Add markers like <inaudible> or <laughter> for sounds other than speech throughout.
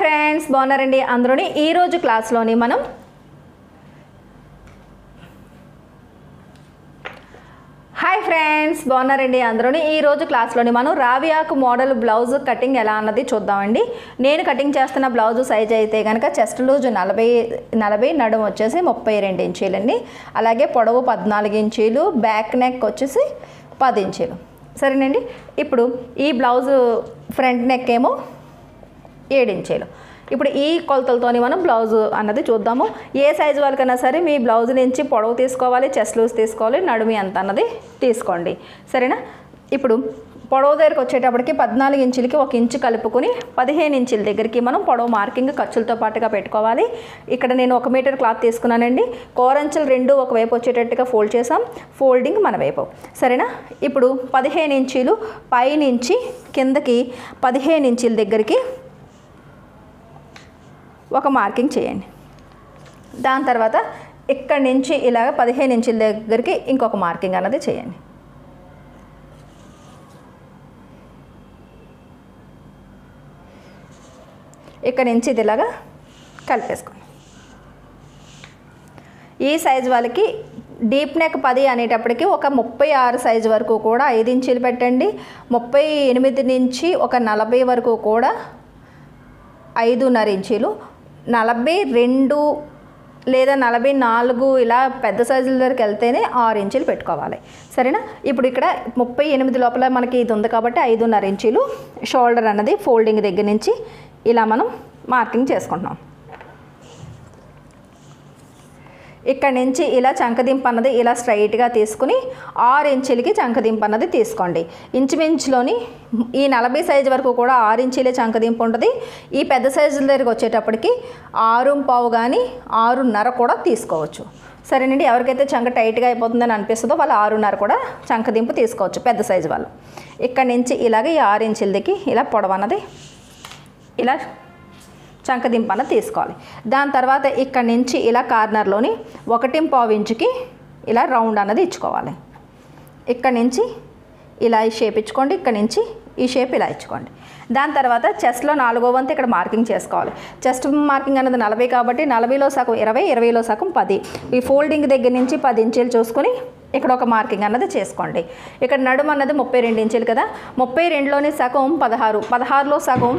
Friends బాగున్నారండి అందరూని. ఈరోజు క్లాస్లోని మనం హాయ్ ఫ్రెండ్స్ బాగున్నారండి అందరూని. ఈరోజు క్లాస్లోని మనం రావియాకు మోడల్ బ్లౌజ్ కటింగ్ ఎలా అన్నది చూద్దామండి. నేను కటింగ్ చేస్తున్న బ్లౌజ్ సైజ్ అయితే కనుక చెస్ట్ లూజ్ నలభై నలభై నడుము వచ్చేసి ముప్పై రెండు ఇంచీలండి. అలాగే పొడవు పద్నాలుగు ఇంచీలు బ్యాక్ నెక్ వచ్చేసి పది ఇంచీలు. సరేనండి. ఇప్పుడు ఈ బ్లౌజ్ ఫ్రంట్ నెక్ ఏమో ఏడించేలు. ఇప్పుడు ఈ కొలతలతోని మనం బ్లౌజ్ అన్నది చూద్దాము. ఏ సైజు వాళ్ళకైనా సరే మీ బ్లౌజ్ నుంచి పొడవు తీసుకోవాలి చెస్ట్ లూజ్ తీసుకోవాలి నడుమి ఎంత అన్నది తీసుకోండి. సరేనా? ఇప్పుడు పొడవు దగ్గరికి వచ్చేటప్పటికి పద్నాలుగు ఇంచులకి ఒక ఇంచు కలుపుకొని పదిహేను ఇంచుల దగ్గరికి మనం పొడవు మార్కింగ్ ఖర్చులతో పాటుగా పెట్టుకోవాలి. ఇక్కడ నేను ఒక మీటర్ క్లాత్ తీసుకున్నానండి. కోరంచులు రెండు ఒకవైపు వచ్చేటట్టుగా ఫోల్డ్ చేసాం ఫోల్డింగ్ మన వైపు. సరేనా? ఇప్పుడు పదిహేను ఇంచీలు పైనుంచి కిందకి పదిహేను ఇంచుల దగ్గరికి ఒక మార్కింగ్ చేయండి. దాని తర్వాత ఇక్కడి నుంచి ఇలాగ పదిహేను ఇంచుల దగ్గరికి ఇంకొక మార్కింగ్ అన్నది చేయండి. ఇక్కడి నుంచి ఇది ఇలాగా కలిపేసుకోండి ఈ సైజ్ వాళ్ళకి డీప్ నెక్ పది అనేటప్పటికి ఒక ముప్పై ఆరు సైజు వరకు కూడా ఐదు ఇంచీలు పెట్టండి. ముప్పై ఎనిమిది నుంచి ఒక నలభై వరకు కూడా ఐదున్నర ఇంచీలు నలభై రెండు లేదా నలభై నాలుగు ఇలా పెద్ద సైజుల దగ్గరికి వెళ్తేనే ఆరు ఇంచులు పెట్టుకోవాలి. సరేనా? ఇప్పుడు ఇక్కడ ముప్పై ఎనిమిది లోపల మనకి ఇది ఉంది కాబట్టి ఐదున్నర ఇంచీలు షోల్డర్ అన్నది ఫోల్డింగ్ దగ్గర నుంచి ఇలా మనం మార్కింగ్ చేసుకుంటున్నాం. ఇక్కడ నుంచి ఇలా చంకదింపు అన్నది ఇలా స్ట్రైట్గా తీసుకుని ఆరు ఇంచులకి చంకదింపు అన్నది తీసుకోండి. ఇంచుమించులోని ఈ నలభై సైజు వరకు కూడా ఆరు ఇంచులే చంకదింపు ఉంటుంది. ఈ పెద్ద సైజుల దగ్గరికి వచ్చేటప్పటికి ఆరు పావు కానీ ఆరున్నర కూడా తీసుకోవచ్చు. సరేనండి ఎవరికైతే చంక టైట్గా అయిపోతుందని అనిపిస్తుందో వాళ్ళు ఆరున్నర కూడా చంకదింపు తీసుకోవచ్చు పెద్ద సైజు వాళ్ళు. ఇక్కడ నుంచి ఇలాగ ఈ ఆరు ఇంచులకి ఇలా పొడవన్నది ఇలా చంకదింపన తీసుకోవాలి. దాని తర్వాత ఇక్కడ నుంచి ఇలా కార్నర్లోని ఒకటి పావు ఇంచుకి ఇలా రౌండ్ అన్నది ఇచ్చుకోవాలి. ఇక్కడ నుంచి ఇలా ఈ షేప్ ఇచ్చుకోండి ఇక్కడ నుంచి ఈ షేప్ ఇలా ఇచ్చుకోండి. దాని తర్వాత చెస్ట్లో నాలుగో వంతు ఇక్కడ మార్కింగ్ చేసుకోవాలి. చెస్ట్ మార్కింగ్ అనేది నలభై కాబట్టి నలభైలో సగం ఇరవై ఇరవైలో సగం పది. ఈ ఫోల్డింగ్ దగ్గర నుంచి పది ఇంచులు చూసుకొని ఇక్కడ ఒక మార్కింగ్ అన్నది చేసుకోండి. ఇక్కడ నడుము అన్నది ముప్పై రెండు ఇంచులు కదా. ముప్పై రెండులోని సగం పదహారు. పదహారులో సగం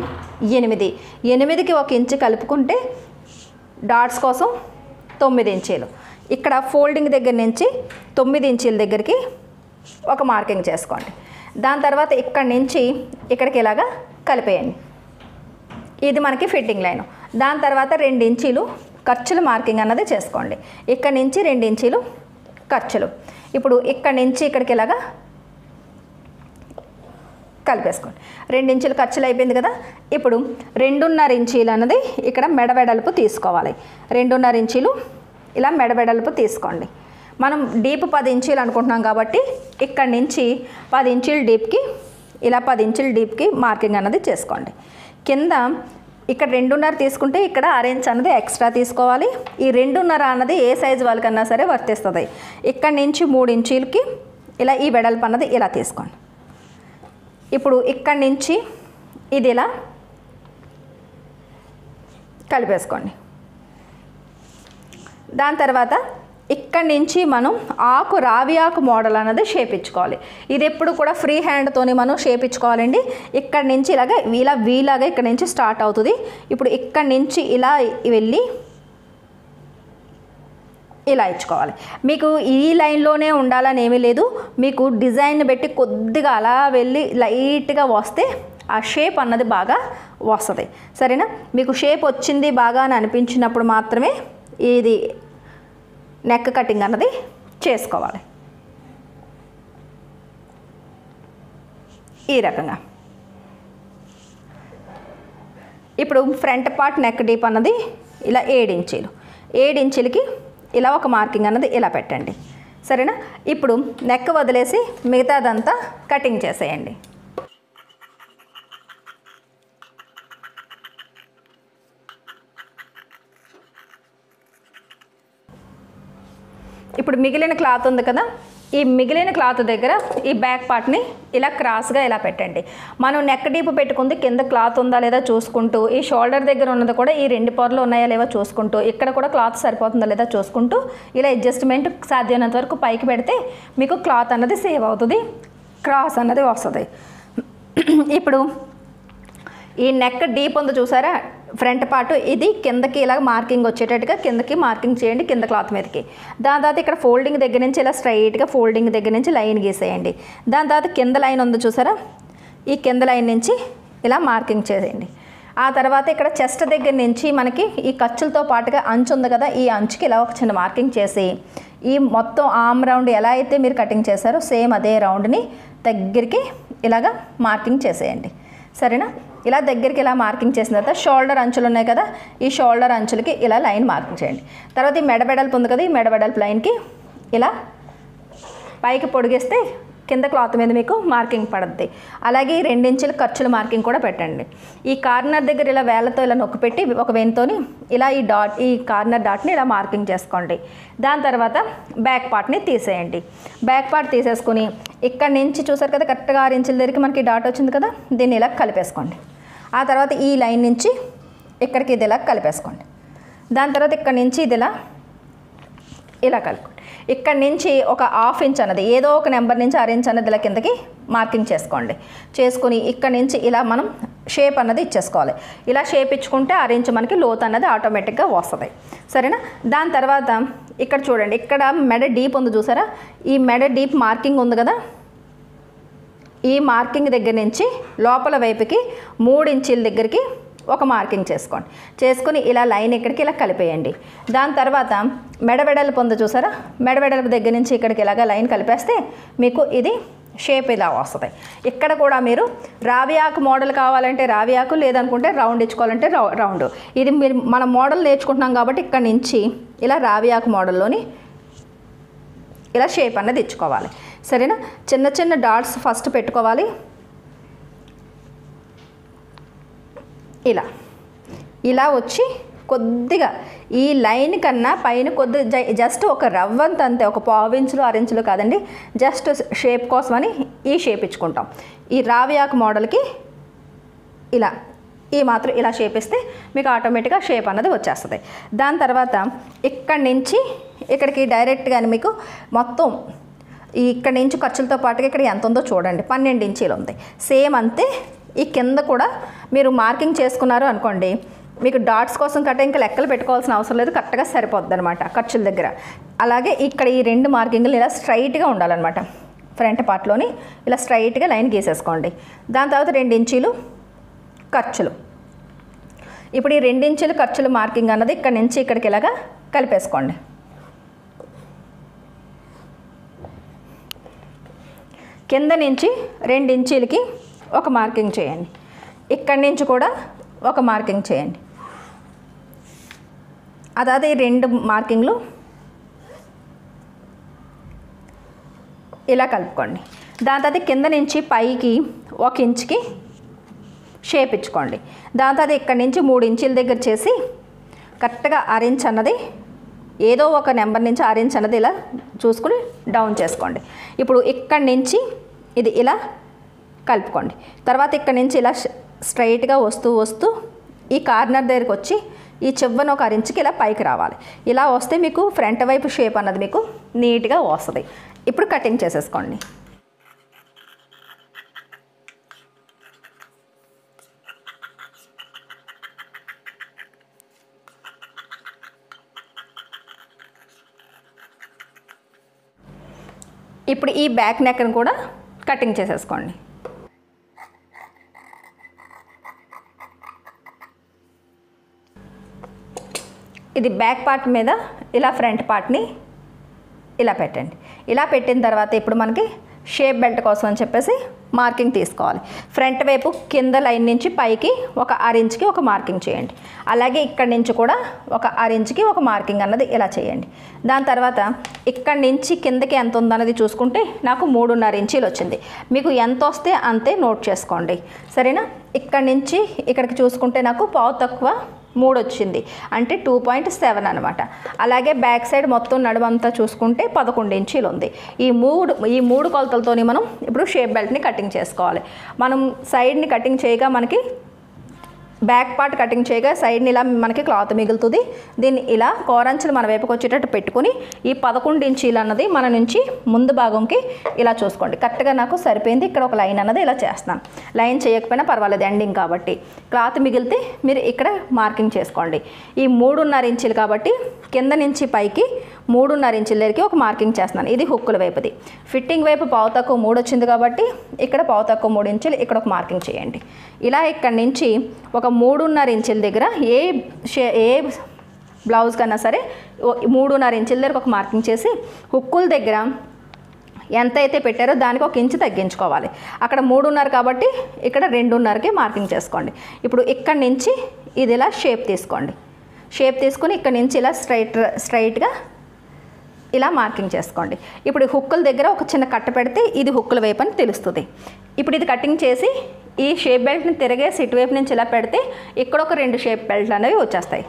ఎనిమిది. ఎనిమిదికి ఒక ఇంచు కలుపుకుంటే డాట్స్ కోసం తొమ్మిది ఇంచీలు. ఇక్కడ ఫోల్డింగ్ దగ్గర నుంచి తొమ్మిది ఇంచీల దగ్గరికి ఒక మార్కింగ్ చేసుకోండి. దాని తర్వాత ఇక్కడి నుంచి ఇక్కడికి ఇలాగా కలిపేయండి. ఇది మనకి ఫిట్టింగ్ లైన్. దాని తర్వాత రెండు ఇంచీలు ఖర్చులు మార్కింగ్ అన్నది చేసుకోండి. ఇక్కడ నుంచి రెండు ఇంచీలు ఖర్చులు. ఇప్పుడు ఇక్కడ నుంచి ఇక్కడికి ఇలాగా కలిపేసుకోండి. రెండు ఇంచులు ఖర్చులు అయిపోయింది కదా? ఇప్పుడు రెండున్నర ఇంచీలు అన్నది ఇక్కడ మెడవెడల్పు తీసుకోవాలి. రెండున్నర ఇంచీలు ఇలా మెడవెడల్పు తీసుకోండి. మనం డీప్ పది ఇంచీలు అనుకుంటున్నాం కాబట్టి ఇక్కడ నుంచి పది ఇంచీలు డీప్కి ఇలా పది ఇంచుల డీప్కి మార్కింగ్ అన్నది చేసుకోండి. కింద ఇక్కడ రెండున్నర తీసుకుంటే ఇక్కడ అరేంజ్ అన్నది ఎక్స్ట్రా తీసుకోవాలి. ఈ రెండున్నర అన్నది ఏ సైజు వాళ్ళకన్నా సరే వర్తిస్తుంది. ఇక్కడ నుంచి మూడు ఇంచీలకి ఇలా ఈ వెడల్పు అన్నది ఇలా తీసుకోండి. ఇప్పుడు ఇక్కడి నుంచి ఇది ఇలా కలిపేసుకోండి. దాని తర్వాత ఇక్కడ నుంచి మనం ఆకు రావి ఆకు మోడల్ అనేది షేప్ ఇచ్చుకోవాలి ఇది ఎప్పుడు కూడా ఫ్రీ హ్యాండ్తోని మనం షేప్ ఇచ్చుకోవాలండి ఇక్కడి నుంచి ఇలాగ ఇలా వీలాగా ఇక్కడ నుంచి స్టార్ట్ అవుతుంది. ఇప్పుడు ఇక్కడ నుంచి ఇలా వెళ్ళి ఇలా ఇచ్చుకోవాలి. మీకు ఈ లైన్లోనే ఉండాలని ఏమీ లేదు. మీకు డిజైన్ పెట్టి కొద్దిగా అలా వెళ్ళి లైట్గా వస్తే ఆ షేప్ అన్నది బాగా వస్తుంది. సరేనా? మీకు షేప్ వచ్చింది బాగా అని అనిపించినప్పుడు మాత్రమే ఇది నెక్ కటింగ్ అన్నది చేసుకోవాలి. ఈ రకంగా. ఇప్పుడు ఫ్రంట్ పార్ట్ నెక్ డీప్ అన్నది ఇలా ఏడించీలు ఏడించీలకి ఇలా ఒక మార్కింగ్ అన్నది ఇలా పెట్టండి. సరేనా? ఇప్పుడు నెక్ వదిలేసి మిగతాదంతా కటింగ్ చేసేయండి. ఇప్పుడు మిగిలిన క్లాత్ ఉంది కదా ఈ మిగిలిన క్లాత్ దగ్గర ఈ బ్యాక్ పార్ట్ని ఇలా క్రాస్గా ఇలా పెట్టండి. మనం నెక్ డీప్ పెట్టుకుంది కింద క్లాత్ ఉందా లేదా చూసుకుంటూ ఈ షోల్డర్ దగ్గర ఉన్నది కూడా ఈ రెండు పొరలు ఉన్నాయా లేవా చూసుకుంటూ ఇక్కడ కూడా క్లాత్ సరిపోతుందా లేదా చూసుకుంటూ ఇలా అడ్జస్ట్మెంట్ సాధ్యమైనంత వరకు పైకి పెడితే మీకు క్లాత్ అన్నది సేవ్ అవుతుంది క్రాస్ అన్నది వస్తుంది. <clears throat> ఇప్పుడు ఈ నెక్ డీప్ ఉంది చూసారా? ఫ్రంట్ పార్ట్ ఇది కిందకి ఇలా మార్కింగ్ వచ్చేటట్టుగా కిందకి మార్కింగ్ చేయండి కింద క్లాత్ మీదకి. దాని తర్వాత ఇక్కడ ఫోల్డింగ్ దగ్గర నుంచి ఇలా స్ట్రైట్గా ఫోల్డింగ్ దగ్గర నుంచి లైన్ గీసేయండి. దాని తర్వాత కింద లైన్ ఉంది చూసారా? ఈ కింద లైన్ నుంచి ఇలా మార్కింగ్ చేసేయండి. ఆ తర్వాత ఇక్కడ చెస్ట్ దగ్గర నుంచి మనకి ఈ ఖర్చులతో పాటుగా అంచు ఉంది కదా ఈ అంచుకి ఇలా ఒక చిన్న మార్కింగ్ చేసి ఈ మొత్తం ఆమ్ రౌండ్ ఎలా అయితే మీరు కటింగ్ చేశారో సేమ్ అదే రౌండ్ని దగ్గరికి ఇలాగా మార్కింగ్ చేసేయండి. సరేనా? ఇలా దగ్గరికి ఇలా మార్కింగ్ చేసిన తర్వాత షోల్డర్ అంచులు ఉన్నాయి కదా ఈ షోల్డర్ అంచులకి ఇలా లైన్ మార్కింగ్ చేయండి. తర్వాత ఈ మెడబెడల్పు ఉంది కదా ఈ మెడబెడల్పు లైన్కి ఇలా పైకి పొడిగేస్తే కింద క్లాత్ మీద మీకు మార్కింగ్ పడుద్ది. అలాగే ఈ రెండించుల ఖర్చుల మార్కింగ్ కూడా పెట్టండి. ఈ కార్నర్ దగ్గర ఇలా వేలతో ఇలా నొక్కి పెట్టి ఒక వెన్తోని ఇలా ఈ డాట్ ఈ కార్నర్ డాట్ని ఇలా మార్కింగ్ చేసుకోండి. దాని తర్వాత బ్యాక్ పార్ట్ని తీసేయండి. బ్యాక్ పార్ట్ తీసేసుకుని ఇక్కడ నుంచి చూసారు కదా కరెక్ట్గా ఆరు ఇంచుల దగ్గరికి మనకి డాట్ వచ్చింది కదా దీన్ని ఇలా కలిపేసుకోండి. ఆ తర్వాత ఈ లైన్ నుంచి ఇక్కడికి ఇది ఇలా కలిపేసుకోండి. దాని తర్వాత ఇక్కడ నుంచి ఇది ఇలా ఇలా కలుపుకోండి. ఇక్కడ నుంచి ఒక హాఫ్ ఇంచ్ అన్నది ఏదో ఒక నెంబర్ నుంచి అర ఇంచ్ అన్నది ఇలా కిందకి మార్కింగ్ చేసుకోండి. చేసుకుని ఇక్కడ నుంచి ఇలా మనం షేప్ అన్నది ఇచ్చేసుకోవాలి. ఇలా షేప్ ఇచ్చుకుంటే అర ఇంచ్ మనకి లోత్ అన్నది ఆటోమేటిక్గా వస్తుంది. సరేనా? దాని తర్వాత ఇక్కడ చూడండి ఇక్కడ మెడ డీప్ ఉంది చూసారా? ఈ మెడ డీప్ మార్కింగ్ ఉంది కదా? ఈ మార్కింగ్ దగ్గర నుంచి లోపల వైపుకి మూడు ఇంచీల దగ్గరికి ఒక మార్కింగ్ చేసుకోండి. చేసుకుని ఇలా లైన్ ఇక్కడికి ఇలా కలిపేయండి. దాని తర్వాత మెడవెడలు పొంద చూసారా? మెడవెడల్పు దగ్గర నుంచి ఇక్కడికి ఇలాగ లైన్ కలిపేస్తే మీకు ఇది షేప్ ఇలా వస్తుంది. ఇక్కడ కూడా మీరు రావి ఆకు మోడల్ కావాలంటే రావి ఆకు లేదనుకుంటే రౌండ్ ఇచ్చుకోవాలంటే రౌ- రౌండ్. ఇది మీరు మన మోడల్ నేర్చుకుంటున్నాం కాబట్టి ఇక్కడ నుంచి ఇలా రావి ఆకు మోడల్లోని ఇలా షేప్ అన్నది ఇచ్చుకోవాలి. సరేనా? చిన్న చిన్న డాట్స్ ఫస్ట్ పెట్టుకోవాలి. ఇలా. ఇలా వచ్చి కొద్దిగా ఈ లైన్ కన్నా పైన కొద్ది జస్ట్ ఒక రవ్వంత అంతే ఒక పావు ఇంచులు కాదండి. జస్ట్ షేప్ కోసమని ఈ షేప్ ఇచ్చుకుంటాం. ఈ రావియాకు మోడల్కి ఇలా ఈ మాత్రం ఇలా షేప్ ఇస్తే మీకు ఆటోమేటిక్గా షేప్ అన్నది వచ్చేస్తుంది. దాని తర్వాత ఇక్కడి నుంచి ఇక్కడికి డైరెక్ట్గా మీకు మొత్తం ఈ ఇక్కడ నుంచి ఖర్చులతో పాటుగా ఇక్కడ ఎంత ఉందో చూడండి. పన్నెండు ఇంచీలు ఉంది. సేమ్ అంతే ఈ కింద కూడా మీరు మార్కింగ్ చేసుకున్నారు అనుకోండి మీకు డాట్స్ కోసం కట్ట ఇంకా లెక్కలు పెట్టుకోవాల్సిన అవసరం లేదు కరెక్ట్గా సరిపోద్ది అనమాట ఖర్చుల దగ్గర. అలాగే ఇక్కడ ఈ రెండు మార్కింగ్లు ఇలా స్ట్రైట్గా ఉండాలన్నమాట ఫ్రంట్ పార్ట్లోని ఇలా స్ట్రైట్గా లైన్ గీసేసుకోండి. దాని తర్వాత రెండు ఇంచీలు ఖర్చులు. ఇప్పుడు ఈ రెండించుల ఖర్చులు మార్కింగ్ అన్నది ఇక్కడ నుంచి ఇక్కడికి ఇలాగా కలిపేసుకోండి. కింద నుంచి రెండించీలకి ఒక మార్కింగ్ చేయండి. ఇక్కడి నుంచి కూడా ఒక మార్కింగ్ చేయండి. అదే రెండు మార్కింగ్లు ఇలా కలుపుకోండి. దాని తర్వాత కింద నుంచి పైకి ఒక ఇంచ్కి షేప్ ఇచ్చుకోండి. దాని తర్వాత ఇక్కడి నుంచి మూడు ఇంచుల దగ్గర చేసి కరెక్ట్గా అరేంజ్ అన్నది ఏదో ఒక నెంబర్ నుంచి అరేంజ్ అన్నది ఇలా చూసుకుని డౌన్ చేసుకోండి. ఇప్పుడు ఇక్కడి నుంచి ఇది ఇలా కలుపుకోండి. తర్వాత ఇక్కడ నుంచి ఇలా స్ట్రైట్గా వస్తూ వస్తూ ఈ కార్నర్ దగ్గరికి వచ్చి ఈ చివ్వన ఒక అరించుకి ఇలా పైకి రావాలి. ఇలా వస్తే మీకు ఫ్రంట్ వైపు షేప్ అన్నది మీకు నీట్గా వస్తుంది. ఇప్పుడు కటింగ్ చేసేసుకోండి. ఇప్పుడు ఈ బ్యాక్ నెక్ని కూడా కటింగ్ చేసేసుకోండి. ఇది బ్యాక్ పార్ట్ మీద ఇలా ఫ్రంట్ పార్ట్ని ఇలా పెట్టండి. ఇలా పెట్టిన తర్వాత ఇప్పుడు మనకి షేప్ బెల్ట్ కోసం అని చెప్పేసి మార్కింగ్ తీసుకోవాలి. ఫ్రంట్ వైపు కింద లైన్ నుంచి పైకి ఒక అరించ్కి ఒక మార్కింగ్ చేయండి. అలాగే ఇక్కడ నుంచి కూడా ఒక అరించ్కి ఒక మార్కింగ్ అన్నది ఇలా చేయండి. దాని తర్వాత ఇక్కడ నుంచి కిందకి ఎంత ఉందన్నది చూసుకుంటే నాకు మూడున్నర ఇంచీలు వచ్చింది. మీకు ఎంత వస్తే అంతే నోట్ చేసుకోండి. సరేనా? ఇక్కడ నుంచి ఇక్కడికి చూసుకుంటే నాకు పావు తక్కువ మూడు వచ్చింది అంటే టూ పాయింట్ సెవెన్ అనమాట. అలాగే బ్యాక్ సైడ్ మొత్తం నడుమంతా చూసుకుంటే పదకొండు ఇంచీలు ఉంది ఈ మూడు ఈ మూడు కొలతలతోని మనం ఇప్పుడు షేప్ బెల్ట్ని కటింగ్ చేసుకోవాలి. మనం సైడ్ని కటింగ్ చేయగా మనకి బ్యాక్ పార్ట్ కటింగ్ చేయగా సైడ్ని ఇలా మనకి క్లాత్ మిగులుతుంది. దీన్ని ఇలా కోరంచులు మన వైపుకి వచ్చేటట్టు పెట్టుకుని ఈ పదకొండు ఇంచీలు అన్నది మన నుంచి ముందు భాగంకి ఇలా చూసుకోండి. కరెక్ట్గా నాకు సరిపోయింది. ఇక్కడ ఒక లైన్ అన్నది ఇలా చేస్తాను లైన్ చేయకపోయినా పర్వాలేదు ఎండింగ్ కాబట్టి. క్లాత్ మిగిలితే మీరు ఇక్కడ మార్కింగ్ చేసుకోండి. ఈ మూడున్నర ఇంచీలు కాబట్టి కింద నుంచి పైకి మూడున్నర ఇంచుల దగ్గరికి ఒక మార్కింగ్ చేస్తున్నాను. ఇది హుక్కుల వైపుది. ఫిట్టింగ్ వైపు పావు తక్కువ మూడు వచ్చింది కాబట్టి ఇక్కడ పావు తక్కువ మూడు ఇంచులు ఇక్కడ ఒక మార్కింగ్ చేయండి. ఇలా ఇక్కడ నుంచి ఒక మూడున్నర ఇంచుల దగ్గర ఏ షే ఏ బ్లౌజ్ కన్నా సరే ఓ- మూడున్నర ఇంచుల దగ్గర ఒక మార్కింగ్ చేసి హుక్కుల దగ్గర ఎంత అయితే పెట్టారో దానికి ఒక ఇంచు తగ్గించుకోవాలి. అక్కడ మూడున్నర కాబట్టి ఇక్కడ రెండున్నరకి మార్కింగ్ చేసుకోండి. ఇప్పుడు ఇక్కడ నుంచి ఇది ఇలా షేప్ తీసుకోండి. షేప్ తీసుకుని ఇక్కడ నుంచి ఇలా స్ట్రైట్ స్ట్రైట్గా ఇలా మార్కింగ్ చేసుకోండి. ఇప్పుడు హుక్కుల దగ్గర ఒక చిన్న కట్ట పెడితే ఇది హుక్కుల వైపు అని తెలుస్తుంది. ఇప్పుడు ఇది కటింగ్ చేసి ఈ షేప్ బెల్ట్ని తిరిగేసి ఇటువైపు నుంచి ఇలా పెడితే ఇక్కడ ఒక రెండు షేప్ బెల్ట్లు అనేవి వచ్చేస్తాయి.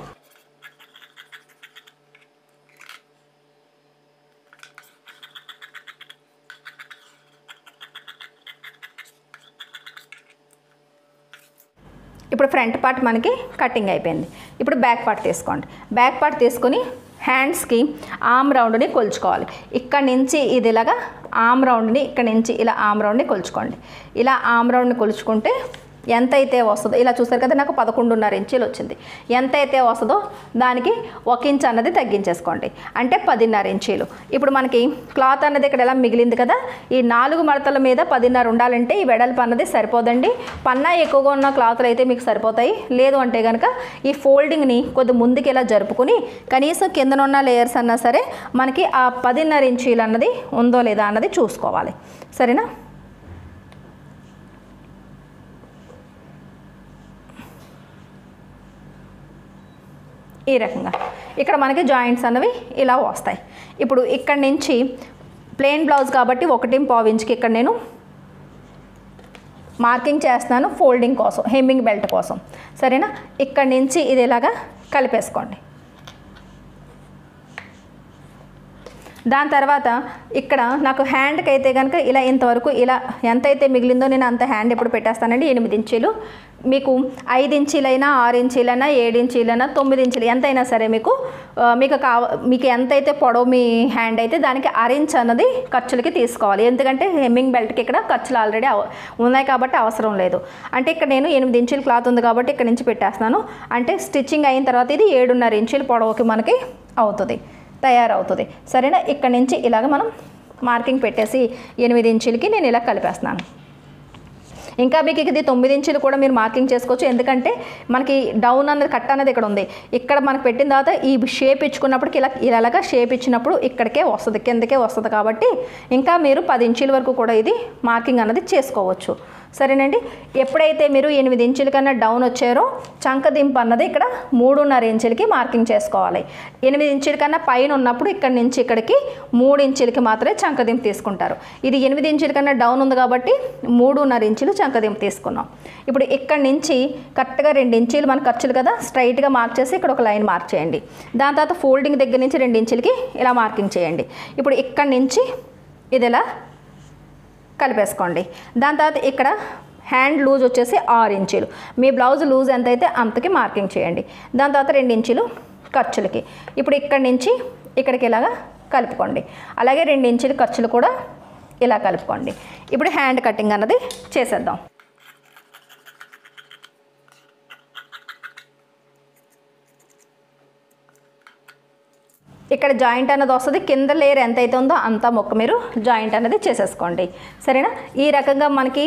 ఇప్పుడు ఫ్రంట్ పార్ట్ మనకి కటింగ్ అయిపోయింది. ఇప్పుడు బ్యాక్ పార్ట్ తీసుకోండి. బ్యాక్ పార్ట్ తీసుకొని హ్యాండ్స్కి ఆమ్ రౌండ్ని కొలుచుకోవాలి. ఇక్కడ నుంచి ఇది ఇలాగా ఆమ్ రౌండ్ని ఇక్కడ నుంచి ఇలా ఆమ్ రౌండ్ని కొలుచుకోండి. ఇలా ఆమ్ రౌండ్ని కొలుచుకుంటే ఎంత అయితే వస్తుందో ఇలా చూసారు కదా నాకు పదకొండున్నర ఇంచీలు వచ్చింది. ఎంత అయితే వస్తుందో దానికి ఒక ఇంచ్ అన్నది తగ్గించేసుకోండి. అంటే పదిన్నర ఇంచీలు. ఇప్పుడు మనకి క్లాత్ అన్నది ఇక్కడ ఎలా మిగిలింది కదా ఈ నాలుగు మడతల మీద పదిన్నర ఉండాలంటే ఈ వెడల్పు అన్నది సరిపోదండి. పన్నా ఎక్కువగా ఉన్న క్లాత్లు అయితే మీకు సరిపోతాయి. లేదు అంటే కనుక ఈ ఫోల్డింగ్ని కొద్ది ముందుకి ఇలా జరుపుకుని కనీసం కిందనున్న లేయర్స్ అన్నా సరే మనకి ఆ పదిన్నర ఇంచీలు అన్నది ఉందో లేదా అన్నది చూసుకోవాలి. సరేనా? ఈ రకంగా. ఇక్కడ మనకి జాయింట్స్ అన్నవి ఇలా వస్తాయి. ఇప్పుడు ఇక్కడ నుంచి ప్లెయిన్ బ్లౌజ్ కాబట్టి ఒకటి పావు ఇంచుకి ఇక్కడ నేను మార్కింగ్ చేస్తున్నాను ఫోల్డింగ్ కోసం హెమ్మింగ్ బెల్ట్ కోసం. సరేనా? ఇక్కడ నుంచి ఇది ఇలాగా కలిపేసుకోండి. దాని తర్వాత ఇక్కడ నాకు హ్యాండ్కి అయితే కనుక ఇలా ఇంతవరకు ఇలా ఎంతైతే మిగిలిందో నేను అంత హ్యాండ్ ఎప్పుడు పెట్టేస్తానండి? ఎనిమిది ఇంచీలు. మీకు ఐదు ఇంచీలైనా ఆరు ఇంచీలైనా ఏడు ఇంచీలైనా తొమ్మిది ఇంచీలు ఎంతైనా సరే మీకు మీకు కావ మీకు ఎంతైతే పొడవు మీ హ్యాండ్ అయితే దానికి అరెంజ్ అన్నది ఖర్చులకి తీసుకోవాలి. ఎందుకంటే హెమ్మింగ్ బెల్ట్కి ఇక్కడ ఖర్చులు ఆల్రెడీ ఉన్నాయి కాబట్టి అవసరం లేదు. అంటే ఇక్కడ నేను ఎనిమిది ఇంచుల క్లాత్ ఉంది కాబట్టి ఇక్కడ నుంచి పెట్టేస్తున్నాను. అంటే స్టిచ్చింగ్ అయిన తర్వాత ఇది ఏడున్నర ఇంచుల పొడవుకి మనకి అవుతుంది తయారవుతుంది. సరేనా? ఇక్కడ నుంచి ఇలాగ మనం మార్కింగ్ పెట్టేసి ఎనిమిది ఇంచులకి నేను ఇలా కలిపేస్తున్నాను. ఇంకా మీకు ఇది తొమ్మిది ఇంచులు కూడా మీరు మార్కింగ్ చేసుకోవచ్చు. ఎందుకంటే మనకి డౌన్ అన్నది కట్ అనేది ఇక్కడ ఉంది. ఇక్కడ మనకు పెట్టిన తర్వాత ఈ షేప్ ఇచ్చుకున్నప్పటికి ఇలా ఇలాగా షేప్ ఇచ్చినప్పుడు ఇక్కడికే వస్తుంది కిందకే వస్తుంది కాబట్టి ఇంకా మీరు పది ఇంచుల వరకు కూడా ఇది మార్కింగ్ అన్నది చేసుకోవచ్చు. సరేనండి. ఎప్పుడైతే మీరు ఎనిమిది ఇంచుల కన్నా డౌన్ వచ్చారో చంకదింపు అన్నది ఇక్కడ మూడున్నర ఇంచులకి మార్కింగ్ చేసుకోవాలి. ఎనిమిది ఇంచుల కన్నా పైన ఉన్నప్పుడు ఇక్కడ నుంచి ఇక్కడికి మూడు ఇంచులకి మాత్రమే చంకదింపు తీసుకుంటారు. ఇది ఎనిమిది ఇంచుల కన్నా డౌన్ ఉంది కాబట్టి మూడున్నర ఇంచులు చంకదింపు తీసుకున్నాం. ఇప్పుడు ఇక్కడ నుంచి కరెక్ట్గా రెండు ఇంచీలు మన ఖర్చులు కదా స్ట్రైట్గా మార్క్ చేసి ఇక్కడ ఒక లైన్ మార్క్ చేయండి. దాని తర్వాత ఫోల్డింగ్ దగ్గర నుంచి రెండు ఇంచులకి ఇలా మార్కింగ్ చేయండి. ఇప్పుడు ఇక్కడ నుంచి ఇది ఇలా కలిపేసుకోండి. దాని తర్వాత ఇక్కడ హ్యాండ్ లూజ్ వచ్చేసి ఆరు ఇంచీలు. మీ బ్లౌజ్ లూజ్ ఎంత అయితే అంతకి మార్కింగ్ చేయండి. దాని తర్వాత రెండు ఇంచులు ఖర్చులకి. ఇప్పుడు ఇక్కడి నుంచి ఇక్కడికి ఇలాగా కలుపుకోండి. అలాగే రెండు ఇంచులు ఖర్చులు కూడా ఇలా కలుపుకోండి. ఇప్పుడు హ్యాండ్ కటింగ్ అన్నది చేసేద్దాం. ఇక్కడ జాయింట్ అన్నది వస్తుంది కింద లేయర్ ఎంత అయితే ఉందో అంత మొక్క మీరు జాయింట్ అనేది చేసేసుకోండి. సరేనా? ఈ రకంగా మనకి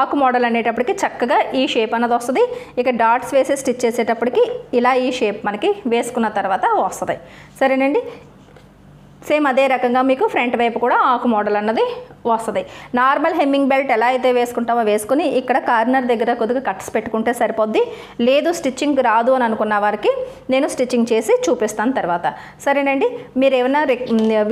ఆకు మోడల్ అనేటప్పటికి చక్కగా ఈ షేప్ అన్నది వస్తుంది. ఇక డాట్స్ వేసి స్టిచ్ చేసేటప్పటికి ఇలా ఈ షేప్ మనకి వేసుకున్న తర్వాత వస్తుంది. సరేనండి? సేమ్ అదే రకంగా మీకు ఫ్రంట్ వైపు కూడా ఆకు మోడల్ అన్నది వస్తుంది. నార్మల్ హెమ్మింగ్ బెల్ట్ ఎలా అయితే వేసుకుంటామో వేసుకుని ఇక్కడ కార్నర్ దగ్గర కొద్దిగా కట్స్ పెట్టుకుంటే సరిపోద్ది. లేదు స్టిచ్చింగ్ రాదు అని అనుకున్న వారికి నేను స్టిచ్చింగ్ చేసి చూపిస్తాను తర్వాత. సరేనండి? మీరు ఏమైనా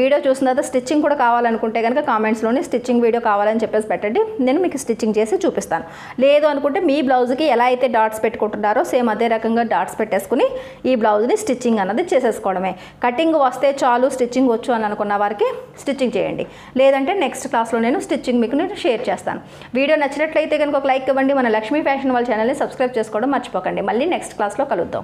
వీడియో చూసిన తర్వాత స్టిచ్చింగ్ కూడా కావాలనుకుంటే కనుక కామెంట్స్లోనే స్టిచ్చింగ్ వీడియో కావాలని చెప్పేసి పెట్టండి. నేను మీకు స్టిచ్చింగ్ చేసి చూపిస్తాను. లేదు అనుకుంటే మీ బ్లౌజ్కి ఎలా అయితే డాట్స్ పెట్టుకుంటున్నారో సేమ్ అదే రకంగా డాట్స్ పెట్టేసుకుని ఈ బ్లౌజ్ని స్టిచ్చింగ్ అన్నది చేసేసుకోవడమే. కటింగ్ వస్తే చాలు స్టిచ్చింగ్ చేసుకోవచ్చు అని అనుకున్న వారికి స్టిచ్చింగ్ చేయండి. లేదంటే నెక్స్ట్ క్లాస్లో నేను స్టిచ్చింగ్ మీకు నేను షేర్ చేస్తాను. వీడియో నచ్చినట్లయితే కనుక ఒక లైక్ ఇవ్వండి. మన లక్ష్మీ ఫ్యాషన్ వాళ్ళ ఛానల్ని సబ్స్క్రైబ్ చేసుకోవడం మర్చిపోకండి. మళ్ళీ నెక్స్ట్ క్లాస్లో కలుద్దాం.